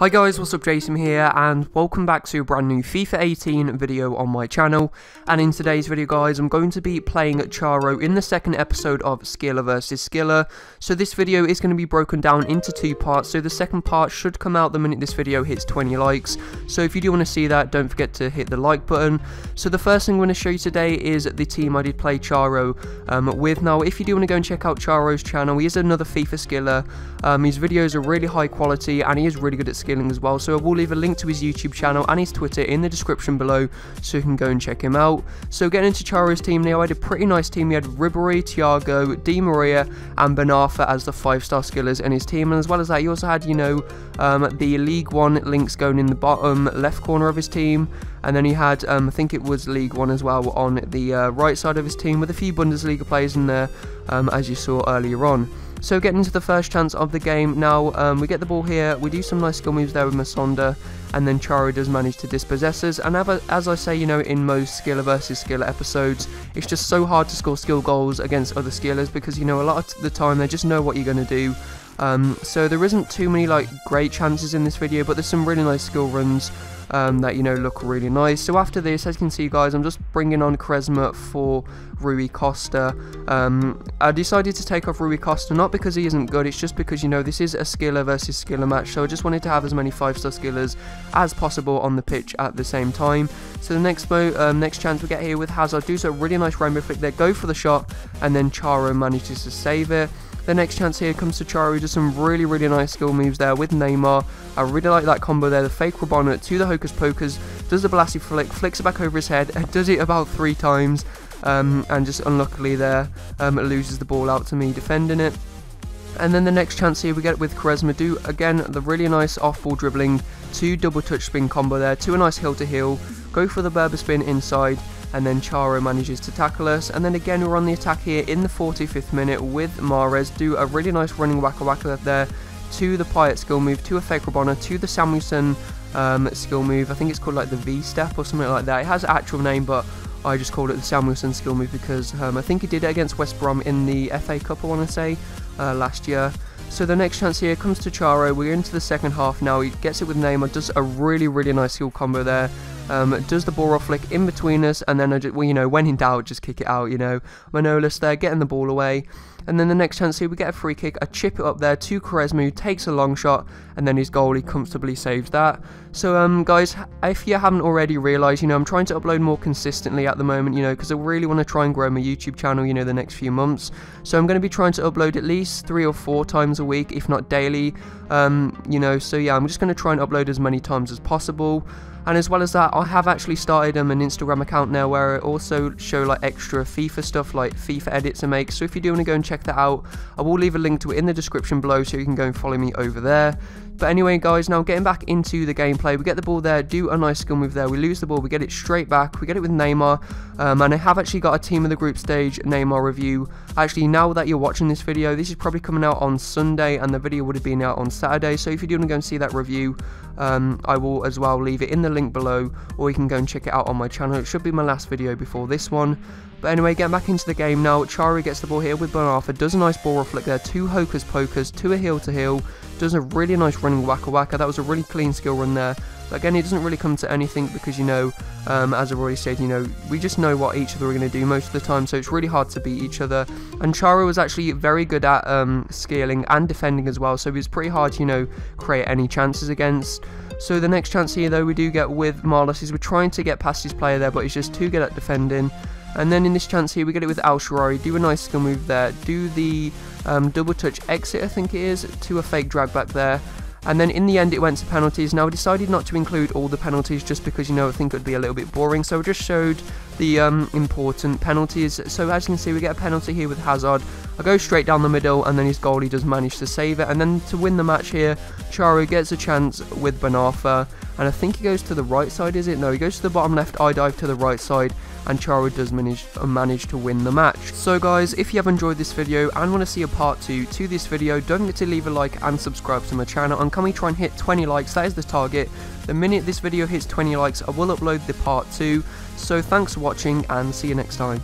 Hi guys, what's up? Jason here and welcome back to a brand new FIFA 18 video on my channel. And in today's video guys I'm going to be playing Charo in the second episode of Skiller vs Skiller so this video is going to be broken down into two parts. So the second part should come out the minute this video hits 20 likes. So if you do want to see that don't forget to hit the like button. So the first thing I'm going to show you today is the team I did play Charo um, with. Now if you do want to go and check out Charo's channel he is another FIFA Skiller um, his videos are really high quality and he is really good at skilling as well. So I will leave a link to his YouTube channel and his Twitter in the description below so you can go and check him out. So getting into Charo's team now, I had a pretty nice team. He had Ribery, Thiago, Di Maria and Ben Arfa as the five-star skillers in his team. And as well as that, he also had, you know, um, the League One links going in the bottom left corner of his team. And then he had, um, I think it was League One as well on the uh, right side of his team with a few Bundesliga players in there, um, as you saw earlier on. So getting into the first chance of the game, now um, we get the ball here, we do some nice skill moves there with Masonda, and then Charo does manage to dispossess us, and as I say, you know, in most skiller versus skiller episodes, it's just so hard to score skill goals against other skillers, because, you know, a lot of the time they just know what you're going to do, um, so there isn't too many, like, great chances in this video, but there's some really nice skill runs, um, that you know look really nice. So after this, as you can see guys, I'm just bringing on Quaresma for Rui Costa. Um, I decided to take off Rui Costa not because he isn't good, it's just because you know this is a skiller versus skiller match, so I just wanted to have as many 5-star skillers as possible on the pitch at the same time. So the next um, next chance we get here with Hazard, do a really nice rainbow flick there, go for the shot, and then Charo manages to save it. The next chance here comes to Charo, does some really, really nice skill moves there with Neymar. I really like that combo there, the fake Rabona to the Hocus Pocus, does the Bolasie flick, flicks it back over his head, does it about three times, um, and just unluckily there, um, loses the ball out to me defending it. And then the next chance here we get with Quaresma do again the really nice off ball dribbling, two double touch spin combo there, to a nice heel to heel, go for the Berba spin inside, and then Charo manages to tackle us and then again we're on the attack here in the 45th minute with Mares do a really nice running wacka wacka there to the Payet skill move to a fake Rabona to the Samuelson um, skill move I think it's called like the V step or something like that it has an actual name but I just called it the Samuelson skill move because um, I think he did it against West Brom in the FA Cup I want to say uh, last year so the next chance here comes to Charo. We're into the second half now. He gets it with Neymar. Does a really, really nice skill combo there. Um, does the ball off flick in between us, and then, I just, well, you know, when in doubt, just kick it out, you know. Manolas there, getting the ball away. And then the next chance here, we get a free kick, a chip it up there to Quaresma, who takes a long shot, and then his goalie comfortably saves that. So, um, guys, if you haven't already realised, you know, I'm trying to upload more consistently at the moment, you know, because I really want to try and grow my YouTube channel, you know, the next few months. So I'm going to be trying to upload at least three or four times a week, if not daily, um, you know, so yeah, I'm just going to try and upload as many times as possible. And as well as that, I have actually started um, an Instagram account now where I also show like extra FIFA stuff, like FIFA edits I make. So if you do want to go and check that out, I will leave a link to it in the description below so you can go and follow me over there. But anyway, guys, now getting back into the gameplay, we get the ball there, do a nice skill move there, we lose the ball, we get it straight back, we get it with Neymar, um, and I have actually got a team of the group stage Neymar review. Actually, now that you're watching this video, this is probably coming out on Sunday, and the video would have been out on Saturday, so if you do want to go and see that review, um, I will as well leave it in the link below, or you can go and check it out on my channel. It should be my last video before this one. But anyway, getting back into the game now, Charo gets the ball here with Ben Arfa, does a nice ball reflect there, two hocus pocus, two a heel to heel, does a really nice running wacka wacka. That was a really clean skill run there. But again, it doesn't really come to anything because, you know, um, as I've already said, you know, we just know what each other are going to do most of the time, so it's really hard to beat each other. And Charo was actually very good at um, scaling and defending as well, so it was pretty hard to, you know, create any chances against. So the next chance here, though, we do get with Marlos is we're trying to get past his player there, but he's just too good at defending. And then in this chance here, we get it with El Shaarawy, do a nice skill move there, do the um, double touch exit, I think it is, to a fake drag back there. And then in the end, it went to penalties. Now, I decided not to include all the penalties just because, you know, I think it would be a little bit boring. So I just showed the um, important penalties. So as you can see, we get a penalty here with Hazard. I go straight down the middle, and then his goalie does manage to save it. And then to win the match here, Charo gets a chance with Ben Arfa. And I think he goes to the right side, is it? No, he goes to the bottom left, I dive to the right side and Charo does manage, uh, manage to win the match. So guys, if you have enjoyed this video and want to see a part 2 to this video, don't forget to leave a like and subscribe to my channel and can we try and hit 20 likes, that is the target. The minute this video hits 20 likes, I will upload the part 2. So thanks for watching and see you next time.